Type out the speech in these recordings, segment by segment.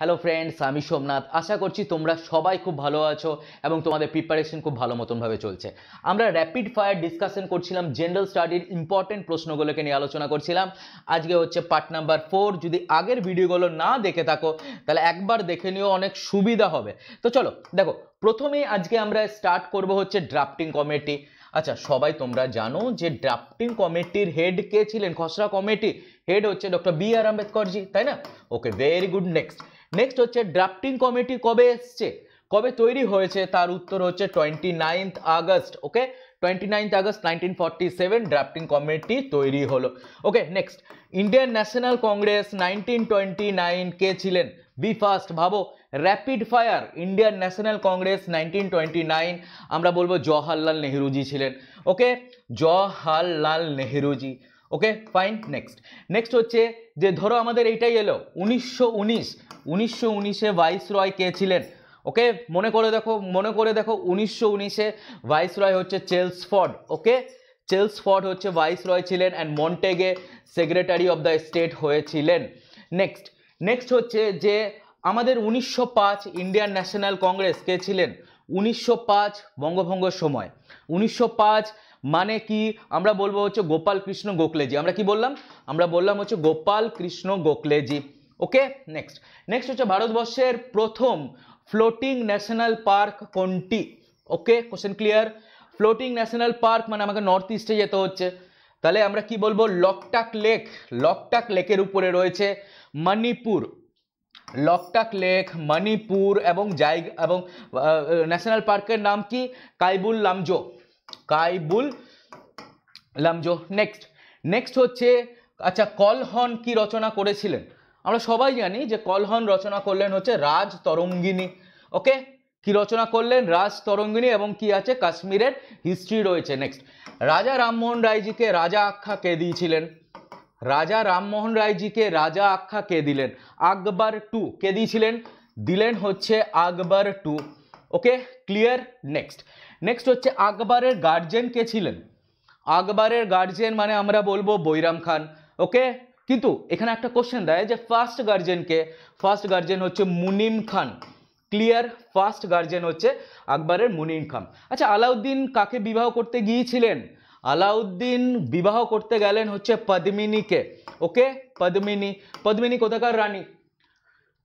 Hello friends আমি সোমনাথ। আশা করছি তোমরা সবাই খুব ভালো আছো এবং তোমাদের প্রিপারেশন খুব ভালো মতনভাবে চলছে। আমরা র্যাপিড ফায়ার ডিসকাশন করছিলাম জেনারেল স্টাডির ইম্পর্টেন্ট প্রশ্নগুলোকে নিয়ে আলোচনা করছিলাম। আজকে হচ্ছে পার্ট নাম্বার ফোর যদি আগের ভিডিওগুলো না দেখে থাকো, তাহলে একবার দেখে নিও, অনেক সুবিধা হবে। তো চলো, দেখো, প্রথমেই আজকে আমরা স্টার্ট করব হচ্ছে ড্রাফটিং কমিটি আচ্ছা সবাই তোমরা জানো যে ড্রাফটিং কমিটির হেড কে ছিলেন? খসড়া কমিটি হেড হচ্ছে ডক্টর বি আর আম্বেদকরজি, তাই না? Okay very good next next হচ্ছে ড্রাফটিং কমিটি কবে এসছে? কবে তৈরি হয়েছে? তার উত্তর হচ্ছে twenty ninth August okay twenty ninth August nineteen forty seven drafting committee তৈরি হলো। Okay next Indian National Congress nineteen twenty nine কে ছিলেন? বি ফার্স্ট ভাবো। Rapid fire Indian National Congress nineteen twenty nine আমরা বলব জওয়াহরলাল নেহরুজি ছিলেন। ওকে Jawaharlal নেহরুজি। Okay fine next next হচ্ছে যে ধরো আমাদের এইটাই এলো, উনিশশো উনিশ উনিশশো উনিশে ভাইস রয় কে ছিলেন? ওকে, মনে করে দেখো, মনে করে দেখো, উনিশশো উনিশে ভাইস রয় হচ্ছে চেলসফর্ড ওকে? চেলসফর্ড হচ্ছে ভাইস রয় ছিলেন and Montagu secretary of the state হয়েছিলেন। নেক্সট নেক্সট হচ্ছে যে আমাদের উনিশশো পাঁচ ইন্ডিয়ান ন্যাশনাল কংগ্রেস কে ছিলেন? উনিশশো পাঁচ বঙ্গভঙ্গর সময়। উনিশশো পাঁচ মানে কি? আমরা বলব হচ্ছে গোপাল কৃষ্ণ গোখলেজি। আমরা কি বললাম? আমরা বললাম হচ্ছে গোপাল কৃষ্ণ গোখলেজি। ওকে নেক্সট নেক্সট হচ্ছে ভারতবর্ষের প্রথম ফ্লোটিং ন্যাশনাল পার্ক কোনটি? Okay question clear floating national park মানে আমাকে নর্থ ইস্টে যেতে হচ্ছে। তাহলে আমরা কি বলব? লকটাক লেক লকটাক লেকের উপরে রয়েছে মণিপুর লকটাক লেক মণিপুর এবং জায়গা এবং ন্যাশনাল পার্কের নাম কি? কাইবুল লামজো কাইবুল লামজো নেক্সট নেক্সট হচ্ছে আচ্ছা কলহন কি রচনা করেছিলেন? আমরা সবাই জানি যে কলহন রচনা করলেন হচ্ছে রাজ তরঙ্গিনী ওকে কি রচনা করলেন? রাজ তরঙ্গিনী এবং কি আছে? কাশ্মীরের হিস্ট্রি রয়েছে। নেক্সট রাজা রামমোহন রায়জিকে রাজা আখ্যা কে দিয়েছিলেন? রাজা রামমোহন রায়জিকে রাজা আখ্যা কে দিলেন? আকবর টু কে দিয়েছিলেন? দিলেন হচ্ছে Akbar two okay clear next next হচ্ছে আকবরের গার্জেন কে ছিলেন? আকবরের গার্জেন মানে আমরা বলব বৈরাম খান ওকে কিন্তু এখানে একটা কোশ্চেন দেয় যে ফার্স্ট গার্জেনকে ফার্স্ট গার্জেন হচ্ছে Munim Khan. Clear first guardian হচ্ছে আকবরের মুনিম খান। আচ্ছা আলাউদ্দিন কাকে বিবাহ করতে গিয়েছিলেন? আলাউদ্দিন বিবাহ করতে গেলেন হচ্ছে পদ্মিনীকে। ওকে পদ্মিনী। পদ্মিনী কোথাকার রানী?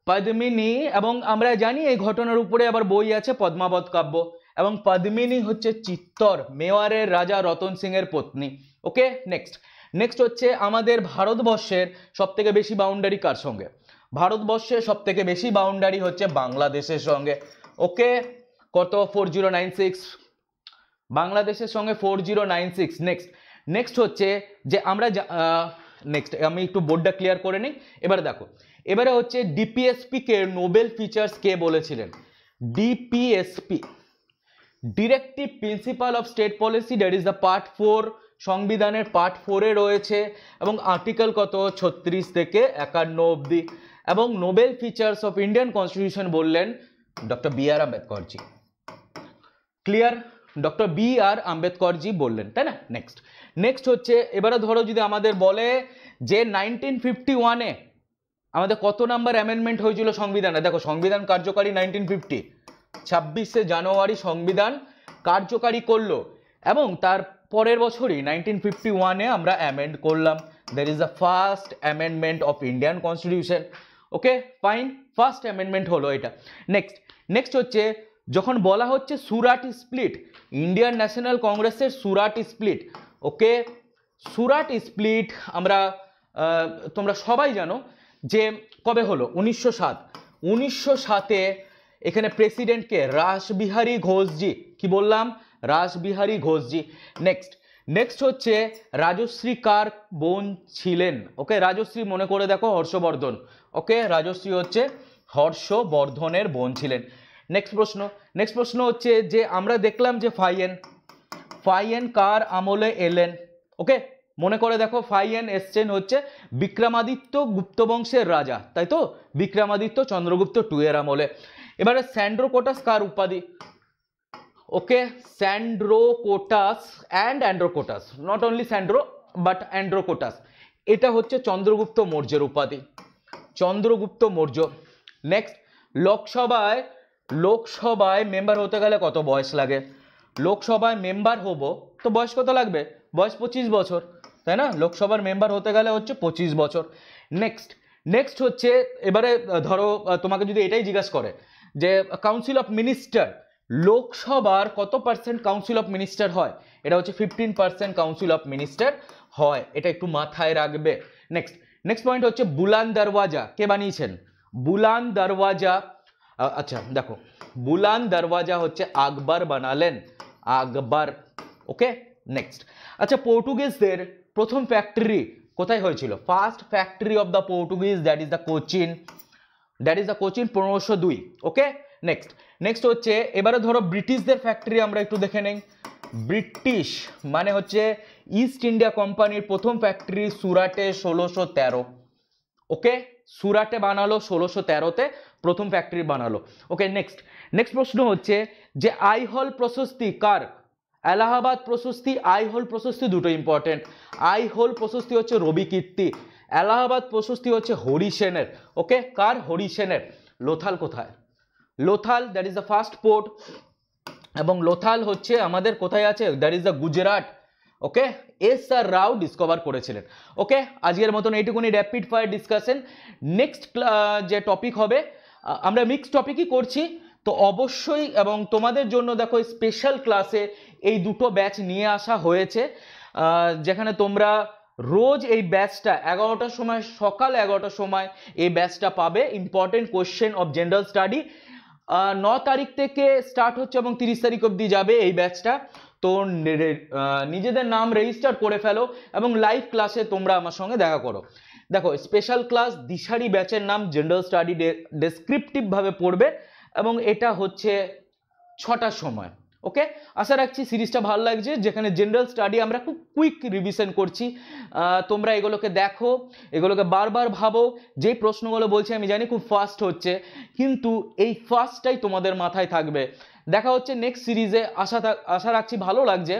পদ্মিনী এবং আমরা জানি এই ঘটনার উপরে আবার বই আছে, পদ্মাবত কাব্য। এবং পদ্মিনী হচ্ছে চিত্তর, মেওয়ারের রাজা রতন সিং এর পত্নী। ওকে নেক্সট নেক্সট হচ্ছে আমাদের ভারতবর্ষের সব থেকে বেশি বাউন্ডারি কার সঙ্গে? ভারতবর্ষের সব থেকে বেশি বাউন্ডারি হচ্ছে বাংলাদেশের সঙ্গে। ওকে কত? ফোর জিরো নাইন সিক্স বাংলাদেশের সঙ্গে four zero nine six next next হচ্ছে যে আমরা নেক্সট আমি একটু বোর্ডটা ক্লিয়ার করে নিই। এবারে দেখো, এবারে হচ্ছে ডিপিএসপি কে নোবেল ফিচার্স কে বলেছিলেন? DPSP directive principal of state policy that is the part four সংবিধানের পার্ট ফোরে রয়েছে এবং আর্টিকেল কত? ছত্রিশ থেকে একান্ন অবধি। এবং noble features of Indian constitution বললেন doctor B R আম্বেদকরজি। Clear? Doctor B R আম্বেদকরজি বললেন, তাই না? নেক্সট নেক্সট হচ্ছে, এবারে ধরো যদি আমাদের বলে যে নাইনটিন ফিফটি ওয়ানে আমাদের কত নাম্বার অ্যামেন্ডমেন্ট হয়েছিল সংবিধানে? দেখো, সংবিধান কার্যকারী নাইনটিন ফিফটি। ছাব্বিশে জানুয়ারি সংবিধান কার্যকারী করল এবং তার পরের বছরই নাইনটিন ফিফটি ওয়ানে আমরা অ্যামেন্ড করলাম। There is the first amendment of Indian constitution okay fine first amendment হলো এটা। নেক্সট নেক্সট হচ্ছে, যখন বলা হচ্ছে সুরাট স্প্লিট ইন্ডিয়ান ন্যাশনাল কংগ্রেসের Surat split okay Surat split আমরা তোমরা সবাই জানো যে কবে হলো? উনিশশো সাত। উনিশশো সাতে এখানে প্রেসিডেন্টকে রাসবিহারী ঘোষজি, কি বললাম? রাসবিহারী ঘোষজি। নেক্সট নেক্সট হচ্ছে রাজশ্রী কার বোন ছিলেন? ওকে রাজশ্রী মনে করে দেখো, হর্ষবর্ধন। ওকে রাজশ্রী হচ্ছে হর্ষবর্ধনের বোন ছিলেন। নেক্সট প্রশ্ন নেক্সট প্রশ্ন হচ্ছে যে আমরা দেখলাম যে ফাইয়েন ফাইয়েন কার আমলে এলেন? ওকে মনে করে দেখো, ফাইয়েন এসছেন হচ্ছে বিক্রমাদিত্য গুপ্ত বংশের রাজা, তাই তো? বিক্রমাদিত্য চন্দ্রগুপ্ত টু এর আমলে। এবারে স্যান্ড্রোকোটাস কার উপাধি? Okay Sandrocottus and Androcottus. Not only Sandro but Androcottus. এটা হচ্ছে চন্দ্রগুপ্ত মৌর্যের উপাধি। চন্দ্রগুপ্ত মৌর্য। নেক্সট লোকসভায় লোকসভায় মেম্বার হতে গেলে কত বয়স লাগে? লোকসভায় মেম্বার হব, তো বয়স কত লাগবে? বয়স পঁচিশ বছর, তাই না? লোকসভার মেম্বার হতে গেলে হচ্ছে পঁচিশ বছর। নেক্সট নেক্সট হচ্ছে, এবারে ধরো, তোমাকে যদি এটাই জিজ্ঞাসা করে যে কাউন্সিল অফ মিনিস্টার লোকসভার কত পার্সেন্ট কাউন্সিল অফ মিনিস্টার হয়? এটা হচ্ছে fifteen percent council of minister হয়। এটা একটু মাথায় রাখবে। নেক্সট নেক্সট পয়েন্ট হচ্ছে বুলান দরওয়াজা। কে বানিয়েছেন? বুলান দরওয়াজা। আচ্ছা দেখো, বুলান দরওয়াজা হচ্ছে আকবর বানালেন। আকবর ওকে নেক্সট আচ্ছা পর্তুগিজদের প্রথম ফ্যাক্টরি কোথায় হয়েছিল? First factory of the Portuguese that is the Cochin that is the Cochin পনেরোশো দুই ওকে নেক্সট নেক্সট হচ্ছে, এবারে ধরো ব্রিটিশদের ফ্যাক্টরি আমরা একটু দেখে নেই। ব্রিটিশ মানে হচ্ছে ইস্ট ইন্ডিয়া কোম্পানির প্রথম ফ্যাক্টরি সুরাটে ষোলোশো তেরো ওকে সুরাটে বানালো ষোলোশো তেরোতে, প্রথম ফ্যাক্টরি বানালো ওকে নেক্সট নেক্সট প্রশ্ন হচ্ছে যে আইহল প্রশস্তি কার? এলাহাবাদ প্রশস্তি, আইহোল প্রশস্তি দুটো ইম্পর্টেন্ট আইহোল প্রশস্তি হচ্ছে রবি কীর্তি। এলাহাবাদ প্রশস্তি হচ্ছে হরি সেনের ওকে কার? হরি সেনের লোথাল কোথায়? Lothal that is the first port এবং লোথাল হচ্ছে আমাদের কোথায় আছে? That is the Gujarat okay S R Rao discover করেছিলেন ওকে আজকের মতন এইটুকুনি র্যাপিড ফায়ার ডিসকাশন নেক্সট যে টপিক হবে আমরা মিক্স টপিকই করছি। তো অবশ্যই, এবং তোমাদের জন্য দেখো স্পেশাল ক্লাসে এই দুটো ব্যাচ নিয়ে আসা হয়েছে। যেখানে তোমরা রোজ এই ব্যাচটা এগারোটার সময়, সকাল এগারোটার সময় এই ব্যাচটা পাবে। Important question of general study ন তারিখ থেকে স্টার্ট হচ্ছে এবং তিরিশ তারিখ অবধি যাবে এই ব্যাচটা তো নিজেদের নাম রেজিস্টার করে ফেলো এবং লাইভ ক্লাসে তোমরা আমার সঙ্গে দেখা করো। দেখো স্পেশাল ক্লাস দিশারি ব্যাচের নাম জেনারেল স্টাডি ডেসক্রিপটিভভাবে পড়বে এবং এটা হচ্ছে ছটার সময়। ওকে আশা রাখছি সিরিজটা ভালো লাগছে, যেখানে জেনারেল স্টাডি আমরা খুব কুইক রিভিশন করছি। তোমরা এগুলোকে দেখো, এগুলোকে বারবার ভাবো, যে প্রশ্নগুলো বলছি আমি জানি খুব ফাস্ট হচ্ছে, কিন্তু এই ফাস্টটাই তোমাদের মাথায় থাকবে। দেখা হচ্ছে নেক্সট সিরিজে আশা আশা রাখছি ভালো লাগছে।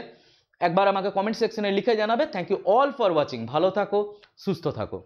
একবার আমাকে কমেন্ট সেকশনে লিখে জানাবে। Thank you all for watching ভালো থাকো, সুস্থ থাকো।